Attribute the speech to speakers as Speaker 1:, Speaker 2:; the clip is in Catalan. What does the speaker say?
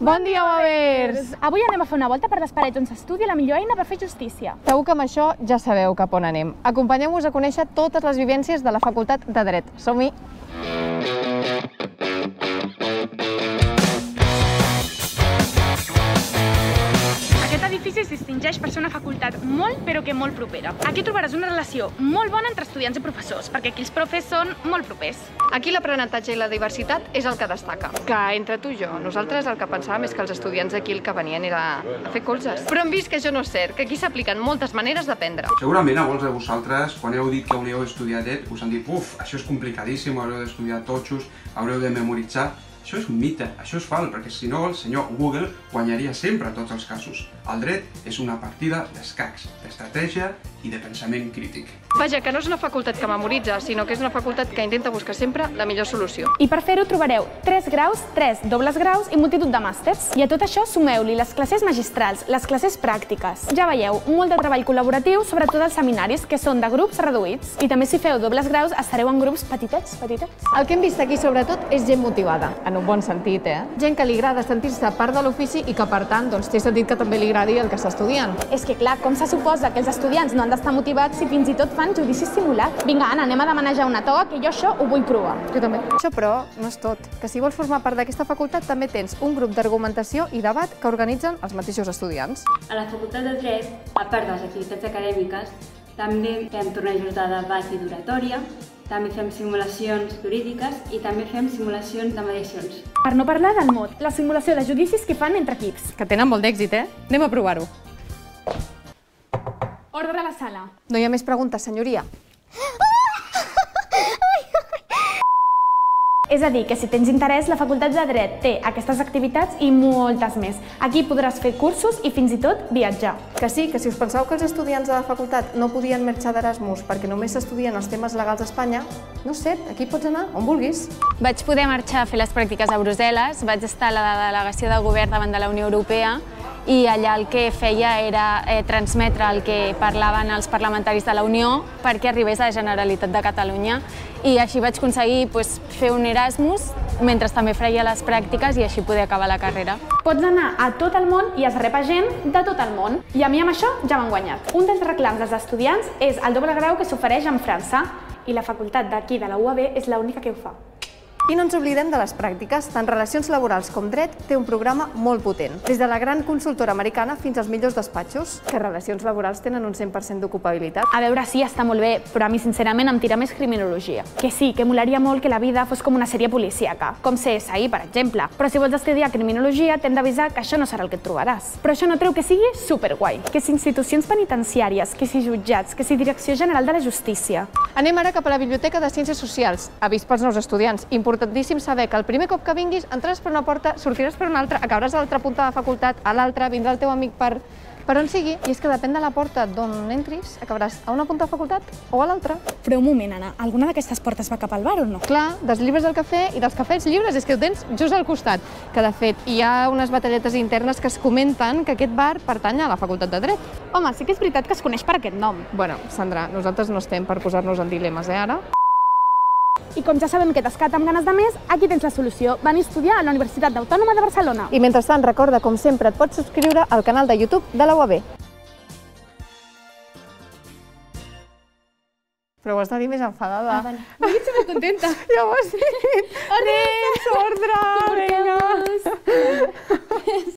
Speaker 1: Bon dia, Wavers!
Speaker 2: Avui anem a fer una volta per les parets on s'estudia la millor eina per fer justícia.
Speaker 1: Segur que amb això ja sabeu cap on anem. Acompanyeu-vos a conèixer totes les vivències de la Facultat de Dret. Som-hi!
Speaker 2: Distingeix per ser una facultat molt, però que molt propera. Aquí trobaràs una relació molt bona entre estudiants i professors, perquè aquí els profes són molt propers.
Speaker 1: Aquí l'aprenentatge i la diversitat és el que destaca. Que entre tu i jo, nosaltres el que pensàvem és que els estudiants aquí el que venien era a fer colzes. Però hem vist que això no és cert, que aquí s'apliquen moltes maneres d'aprendre.
Speaker 3: Segurament a molts de vosaltres, quan heu dit que volíeu estudiar dret, us han dit uf, això és complicadíssim, haureu d'estudiar totxos, haureu de memoritzar. Això és un mite, això és fals, perquè si no el senyor Google guanyaria sempre tots els casos. El dret és una partida d'escacs, d'estratègia i de pensament crític.
Speaker 1: Vaja, que no és una facultat que memoritza, sinó que és una facultat que intenta buscar sempre la millor solució.
Speaker 2: I per fer-ho trobareu 3 graus, 3 dobles graus i multitud de màsters. I a tot això sumeu-li les classes magistrals, les classes pràctiques. Ja veieu, molt de treball col·laboratiu, sobretot als seminaris, que són de grups reduïts. I també si feu dobles graus estareu en grups petitets, petitets.
Speaker 1: El que hem vist aquí, sobretot, és gent motivada, en un bon sentit, eh? Gent que li agrada sentir-se part de l'ofici i que, per tant, doncs, té sentit que també li agradi el que està estudiant.
Speaker 2: És que, clar, com se suposa que els estudiants no han d'estar motivats si fins i tot fan judici simulat? Vinga, Anna, anem a demanar ja una toga, que jo això ho vull provar.
Speaker 1: Jo també. Això, però, no és tot. Que si vols formar part d'aquesta facultat també tens un grup d'argumentació i debat que organitzen els mateixos estudiants.
Speaker 4: A la Facultat de Dret, a part de les activitats acadèmiques, també fem tornejos de debat i d'oratòria, també fem simulacions jurídiques i també fem simulacions de mediacions.
Speaker 2: Per no parlar del mot, la simulació de judicis que fan entre equips.
Speaker 1: Que tenen molt d'èxit, eh? Anem a provar-ho.
Speaker 2: Ordre a la sala.
Speaker 1: No hi ha més preguntes, senyoria.
Speaker 2: És a dir, que si tens interès, la Facultat de Dret té aquestes activitats i moltes més. Aquí podràs fer cursos i fins i tot viatjar.
Speaker 1: Que sí, que si us penseu que els estudiants de la facultat no podien marxar d'Erasmus perquè només s'estudien els temes legals a Espanya, no sé, aquí pots anar on vulguis.
Speaker 5: Vaig poder marxar a fer les pràctiques a Brussel·les, vaig estar a la delegació del govern davant de la Unió Europea i allà el que feia era eh, transmetre el que parlaven els parlamentaris de la Unió perquè arribés a la Generalitat de Catalunya i així vaig aconseguir pues, fer un Erasmus mentre també feia les pràctiques i així poder acabar la carrera.
Speaker 2: Pots anar a tot el món i es repa gent de tot el món. I a mi amb això ja m'han guanyat. Un dels reclams dels estudiants és el doble grau que s'ofereix en França i la facultat d'aquí de la UAB és l'única que ho fa.
Speaker 1: I no ens oblidem de les pràctiques. Tant Relacions Laborals com Dret té un programa molt potent. Des de la gran consultora americana fins als millors despatxos, que Relacions Laborals tenen un 100% d'ocupabilitat.
Speaker 2: A veure, sí, està molt bé, però a mi sincerament em tira més criminologia. Que sí, que molaria molt que la vida fos com una sèrie policíaca, com CSI, per exemple. Però si vols estudiar criminologia, t'hem d'avisar que això no serà el que et trobaràs. Però això no treu que sigui superguai. Que si institucions penitenciàries, que si jutjats, que si Direcció General de la Justícia.
Speaker 1: Anem ara cap a la Biblioteca de Ciències Socials, avís pels nous estudiants. Importantíssim saber que el primer cop que vinguis entraràs per una porta, sortiràs per una altra, acabaràs a l'altra punta de la facultat, a l'altra, vindrà el teu amic per, per on sigui, i és que depèn de la porta d'on entris, acabaràs a una punta de facultat o a l'altra.
Speaker 2: Però un moment, Anna, alguna d'aquestes portes va cap al bar o no?
Speaker 1: Clar, dels llibres del cafè i dels cafès llibres, és que ho tens just al costat. Que, de fet, hi ha unes batalletes internes que es comenten que aquest bar pertany a la Facultat de Dret.
Speaker 2: Home, sí que és veritat que es coneix per aquest nom.
Speaker 1: Bueno, Sandra, nosaltres no estem per posar-nos en dilemes, eh, ara?
Speaker 2: I com ja sabem que t'escata amb ganes de més, aquí tens la solució. Venir a estudiar a la Universitat Autònoma de Barcelona.
Speaker 1: I mentrestant, recorda, com sempre, et pots subscriure al canal de YouTube de la UAB. Però ho has de dir més enfadada.
Speaker 2: Ah, vale. M'he dit supercontenta.
Speaker 1: Ja ho has dit. Adéu, ordre, vinga.